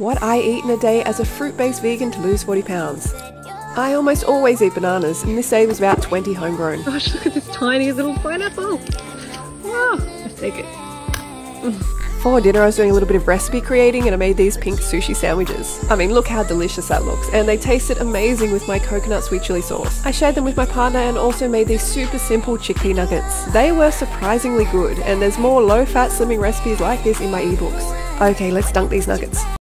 What I eat in a day as a fruit based vegan to lose 40 pounds. I almost always eat bananas, and this day was about 20 homegrown. Gosh, look at this tiny little pineapple. Oh, let's take it. For dinner, I was doing a little bit of recipe creating and I made these pink sushi sandwiches. I mean, look how delicious that looks, and they tasted amazing with my coconut sweet chili sauce. I shared them with my partner and also made these super simple chickpea nuggets. They were surprisingly good, and there's more low fat slimming recipes like this in my ebooks. Okay, let's dunk these nuggets.